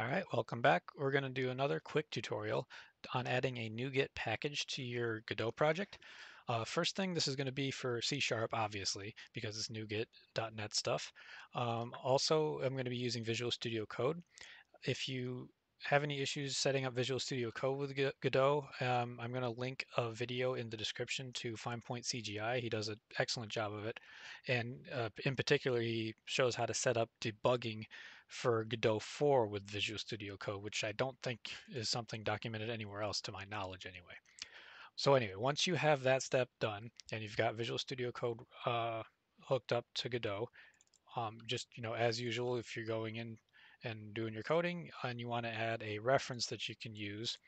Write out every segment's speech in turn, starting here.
All right, welcome back. We're going to do another quick tutorial on adding a NuGet package to your Godot project. Uh, first thing, this is going to be for C Sharp, obviously, because it's NuGet.NET stuff. Um, also, I'm going to be using Visual Studio Code. If you have any issues setting up Visual Studio Code with Godot, um, I'm going to link a video in the description to FinePoint CGI. He does an excellent job of it. And uh, in particular, he shows how to set up debugging for Godot 4 with Visual Studio Code, which I don't think is something documented anywhere else to my knowledge anyway. So anyway, once you have that step done and you've got Visual Studio Code uh, hooked up to Godot, um, just you know as usual, if you're going in and doing your coding and you want to add a reference that you can use,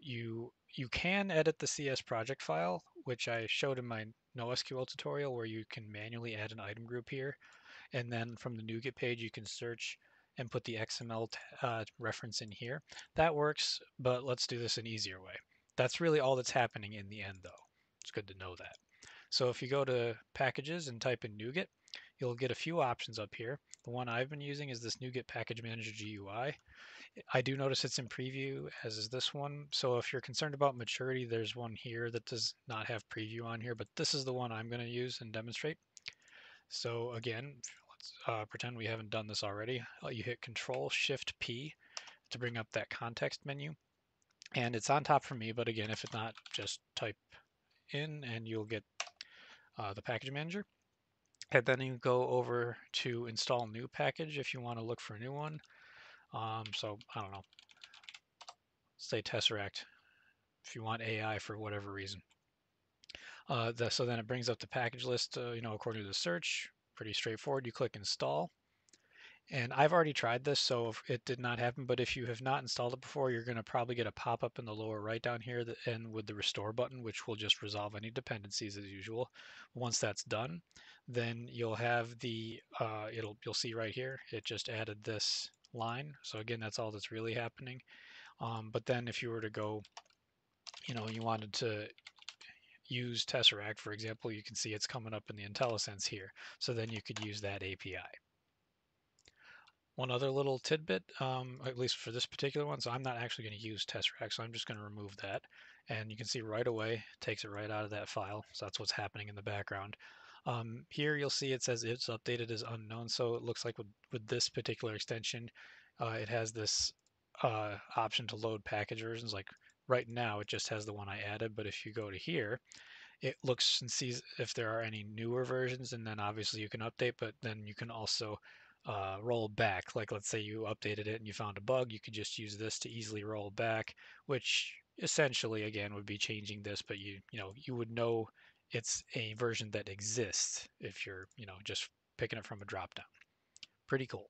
you you can edit the CS project file, which I showed in my NoSQL tutorial where you can manually add an item group here. And then from the NuGet page, you can search and put the XML uh, reference in here. That works, but let's do this an easier way. That's really all that's happening in the end though. It's good to know that. So if you go to packages and type in NuGet, you'll get a few options up here. The one I've been using is this NuGet Package Manager GUI. I do notice it's in preview, as is this one. So if you're concerned about maturity, there's one here that does not have preview on here, but this is the one I'm going to use and demonstrate. So again, let's uh, pretend we haven't done this already. You hit Control Shift P to bring up that context menu. And it's on top for me, but again, if it's not, just type in and you'll get uh, the package manager. And then you go over to install new package if you want to look for a new one. Um, so I don't know, say Tesseract if you want AI for whatever reason. Uh, the, so then it brings up the package list, uh, you know, according to the search. Pretty straightforward. You click install. And I've already tried this, so it did not happen. But if you have not installed it before, you're going to probably get a pop-up in the lower right down here that, and with the restore button, which will just resolve any dependencies as usual. Once that's done, then you'll have the, uh, it'll you'll see right here, it just added this line. So again, that's all that's really happening. Um, but then if you were to go, you know, you wanted to use Tesseract, for example, you can see it's coming up in the IntelliSense here. So then you could use that API. One other little tidbit, um, at least for this particular one, so I'm not actually going to use Tesseract, so I'm just going to remove that. And you can see right away, takes it right out of that file. So that's what's happening in the background. Um, here you'll see it says it's updated as unknown. So it looks like with, with this particular extension, uh, it has this uh, option to load package versions. Like right now, it just has the one I added. But if you go to here, it looks and sees if there are any newer versions. And then obviously you can update, but then you can also uh, roll back. Like let's say you updated it and you found a bug, you could just use this to easily roll back, which essentially again would be changing this, but you you know you would know it's a version that exists if you're you know just picking it from a drop down. Pretty cool.